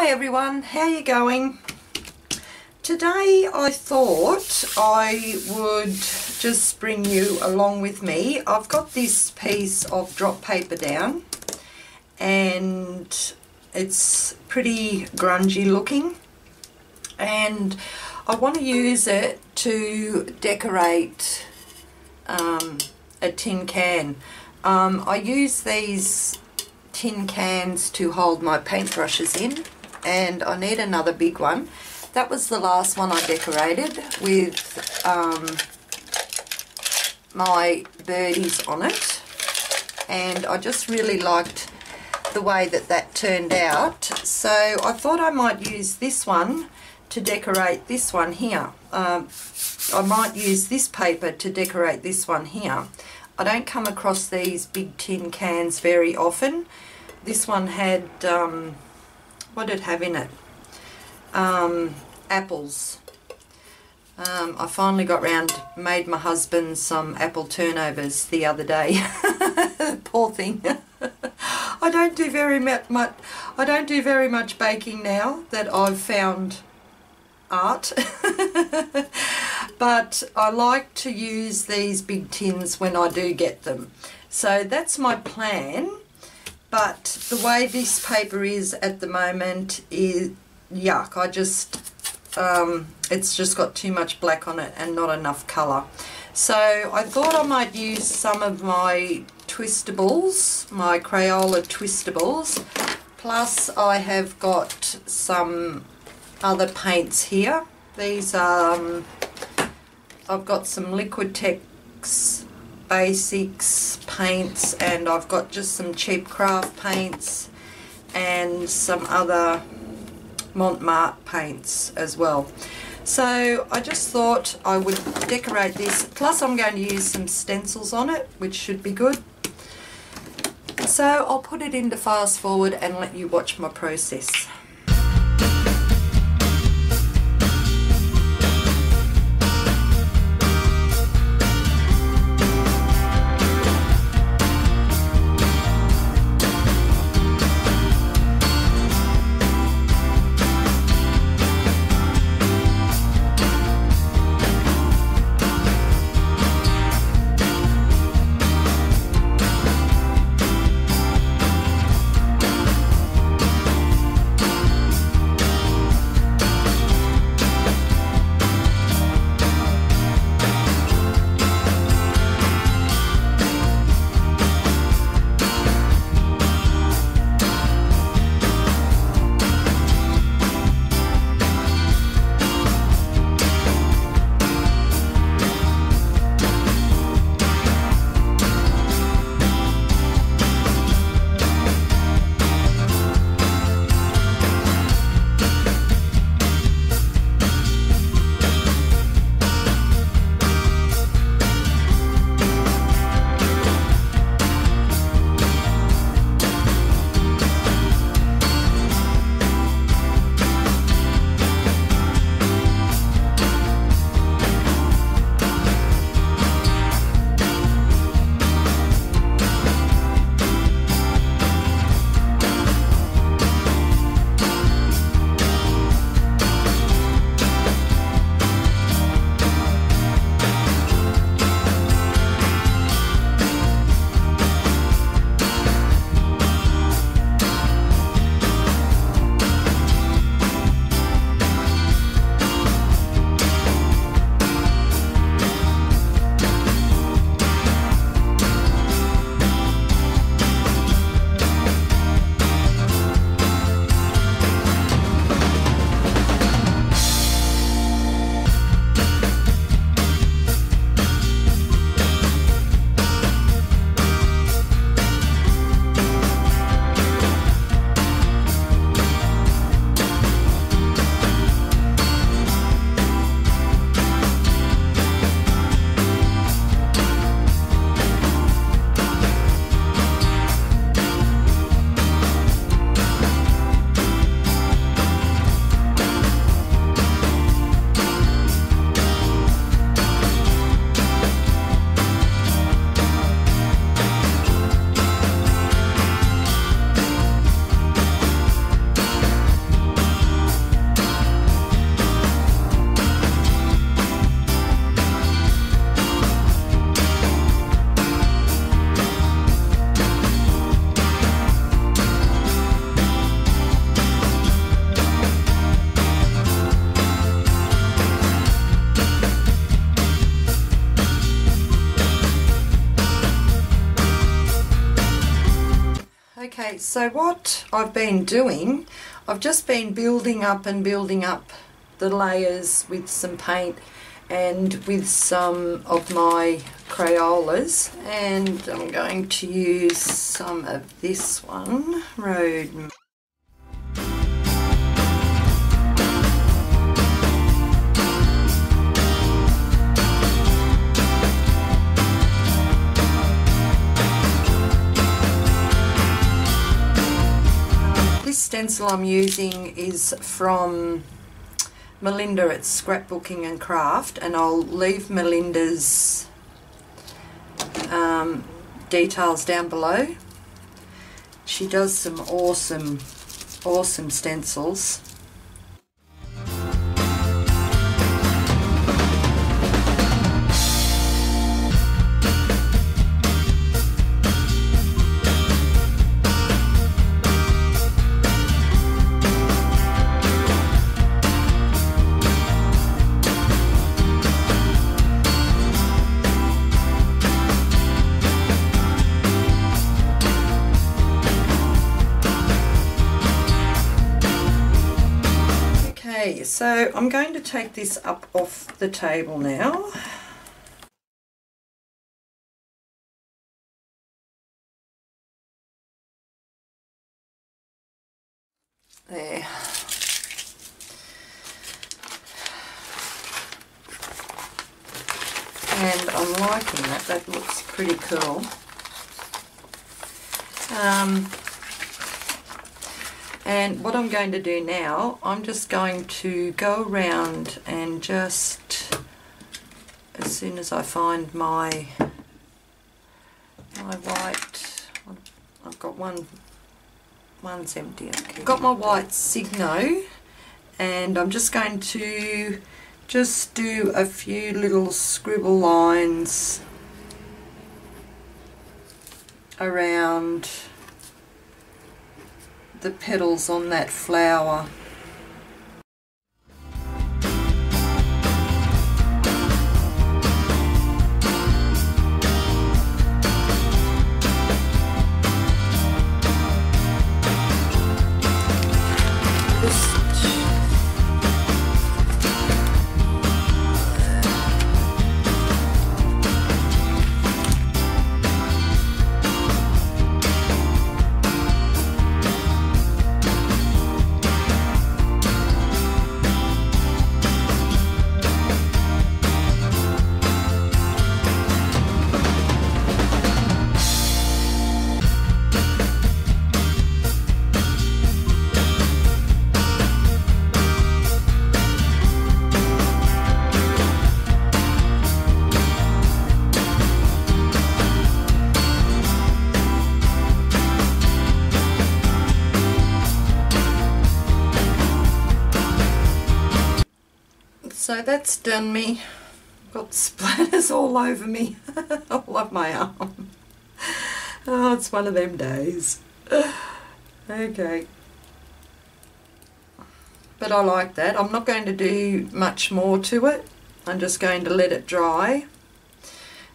Hi everyone, how are you going? Today I thought I would just bring you along with me. I've got this piece of drop paper down and it's pretty grungy looking and I want to use it to decorate um, a tin can. Um, I use these tin cans to hold my paintbrushes in and I need another big one. That was the last one I decorated with um, my birdies on it and I just really liked the way that that turned out so I thought I might use this one to decorate this one here. Um, I might use this paper to decorate this one here. I don't come across these big tin cans very often. This one had, um, what did it have in it? Um, apples. Um, I finally got round, made my husband some apple turnovers the other day. Poor thing. I don't do very much. I don't do very much baking now that I've found art. but I like to use these big tins when I do get them. So that's my plan. But the way this paper is at the moment is yuck. I just, um, it's just got too much black on it and not enough colour. So I thought I might use some of my twistables, my Crayola twistables. Plus I have got some other paints here. These are, um, I've got some Liquitex basics paints and I've got just some cheap craft paints and some other Montmartre paints as well. So I just thought I would decorate this, plus I'm going to use some stencils on it, which should be good. So I'll put it into fast forward and let you watch my process. Okay, so what I've been doing, I've just been building up and building up the layers with some paint and with some of my Crayolas. And I'm going to use some of this one, Road stencil I'm using is from Melinda at Scrapbooking and Craft and I'll leave Melinda's um, details down below. She does some awesome, awesome stencils. So I'm going to take this up off the table now. There. And I'm liking that, that looks pretty cool. Um, and what I'm going to do now, I'm just going to go around and just, as soon as I find my my white, I've got one, one's empty. Okay. Got my white Signo, and I'm just going to just do a few little scribble lines around the petals on that flower. So that's done me. Got splatters all over me, all up my arm. Oh, it's one of them days. Okay. But I like that. I'm not going to do much more to it. I'm just going to let it dry.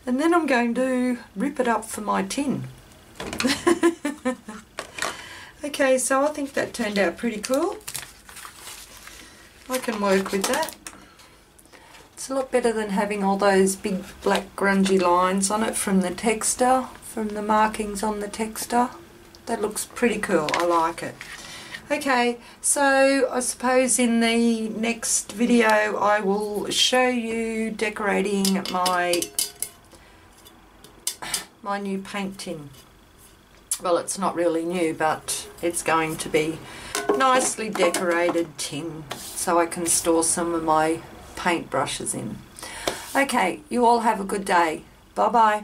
And then I'm going to rip it up for my tin. okay, so I think that turned out pretty cool. I can work with that. It's a lot better than having all those big black grungy lines on it from the texture, from the markings on the texture. That looks pretty cool, I like it. Okay, so I suppose in the next video I will show you decorating my my new paint tin. Well, it's not really new, but it's going to be nicely decorated tin so I can store some of my paint brushes in. Okay, you all have a good day. Bye-bye.